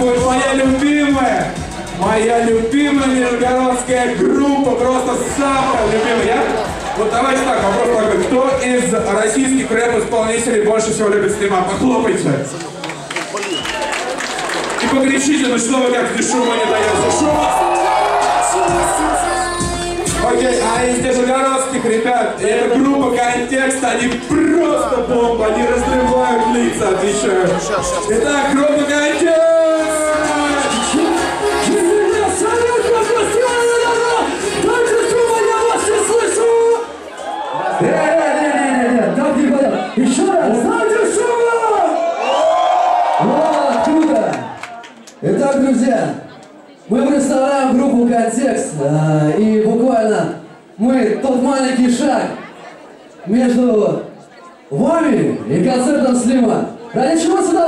будет моя любимая, моя любимая нижегородская группа, просто самая любимая. Вот давайте так, вопрос такой. Кто из российских рэп-исполнителей больше всего любит Слима? Похлопайте. И покричите, ну что вы как без шума не даете? Шума! Окей, а из нижегородских ребят, это группа «Контекст», они просто бомба, они разрывают лица, отвечаю. Итак, группа «Контекст». Еще раз, дайте шума! Вот, круто! Итак, друзья, мы представляем группу «Контекст», и буквально мы тот маленький шаг между вами и концертом Слима. Ради чего сюда